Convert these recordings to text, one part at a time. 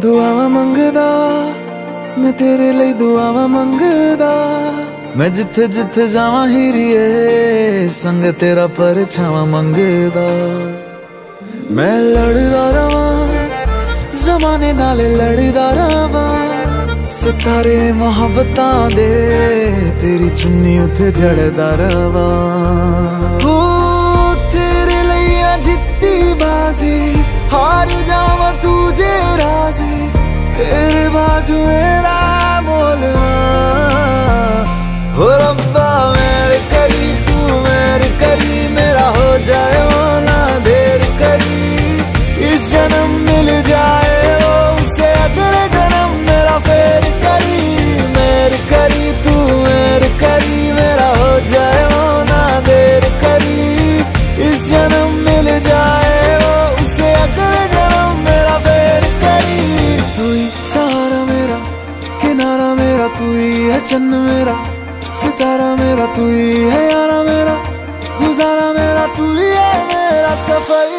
ਦੁਆਵਾਂ ਮੰਗਦਾ, ਮੈਂ ਤੇਰੇ ਲਈ ਦੁਆਵਾਂ ਮੰਗਦਾ। ਮੈਂ ਜਿੱਥੇ ਜਿੱਥੇ ਜਾਵਾਂ ਹੀਰੀਏ, ਸੰਗ ਤੇਰਾ ਪਰਛਾਵਾਂ ਮੰਗਦਾ। ਮੈਂ ਲੜਦਾ ਰਵਾਂ, ਜ਼ਮਾਨੇ ਨਾਲ ਲੜਦਾ ਰਵਾਂ। ਸਤਾਰੇ ਮੁਹੱਬਤਾਂ ਦੇ, ਤੇਰੀ ਚੁੰਨੀ ਉੱਤੇ ਜੜਦਾ ਰਵਾਂ। ਤੇਰੇ ਬਾਜੂ चन्न मेरा सितारा मेरा तू ही है यारा मेरा गुजारा मेरा तू ही है मेरा सफर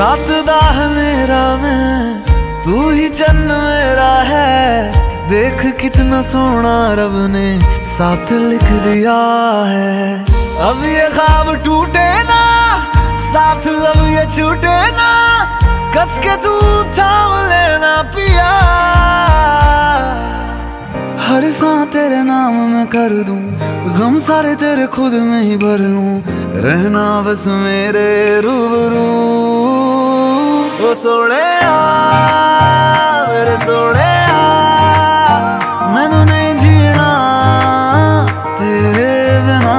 रात दा हनेरा में तू ही जन्म मेरा है देख कितना सोना रब ने साथ लिख दिया है अब ये ख्वाब टूटे ना साथ अब ये छूटे ना कस के तू थाम लेना पिया हर सांस तेरे नाम में कर दूं गम सारे तेरे खुद में ही भर लूं रहना बस मेरे रूबरू ਓ ਮੇਰੇ ਸੋਹਣਿਆ ਮੈਨੂੰ ਨਹੀਂ ਜੀਣਾ ਤੇਰੇ ਬਿਨਾ।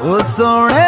ਓ ਸੋਹਣਿਆ